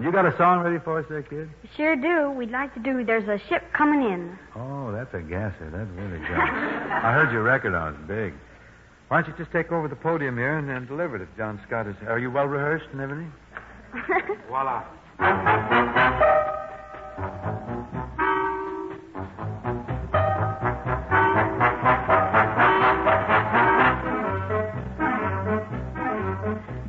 You got a song ready for us there, kid? Sure do. We'd like to do There's a Ship Coming In. Oh, that's a gasser. That's really good. I heard your record on it. Big. Why don't you just take over the podium here and then deliver it if John Scott is. Are you well rehearsed and everything? Voila.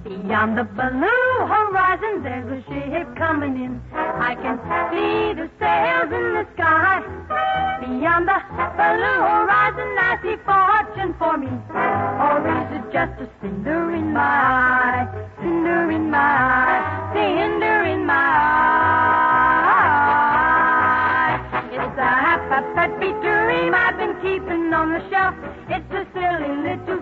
Beyond the blue horizon, there's a ship coming in. I can see the sails in the sky. Beyond the blue horizon, I see fortune for me. Or is it just a cinder in my eye? Cinder in my eye, cinder in my eye. It's a happy dream I've been keeping on the shelf. It's a silly little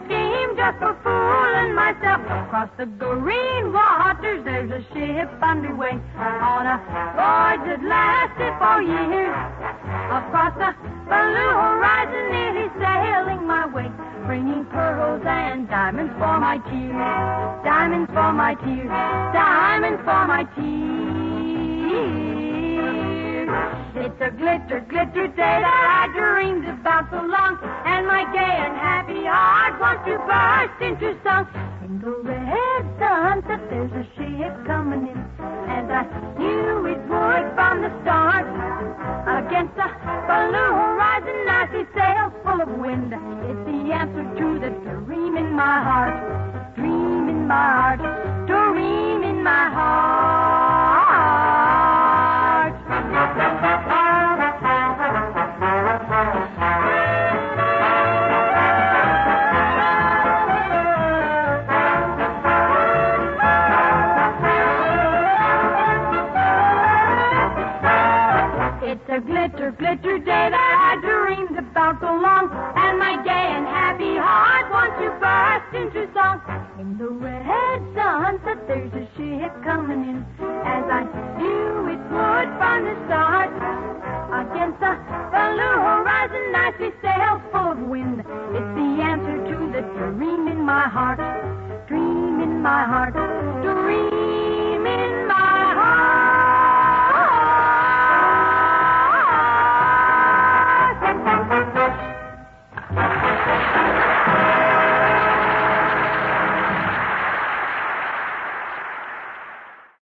just for fooling myself. Across the green waters, there's a ship underway on a voyage that lasted for years. Across the blue horizon, nearly sailing my way, bringing pearls and diamonds for my tears, diamonds for my tears, diamonds for my tears. It's a glitter, glitter day that I dreamed about so long, and my gay and happy heart wants to burst into song. In the red sunset, there's a ship coming in, and I knew it would from the start. Against the blue horizon, I see sails full of wind. It's the answer to A glitter, glitter day that I dreamed about so long, and my gay and happy heart wants to burst into song. In the red sunset, there's a ship coming in, as I knew it would from the start. Against the blue horizon, I see sails full of wind. It's the answer to the dream in my heart, dream in my heart,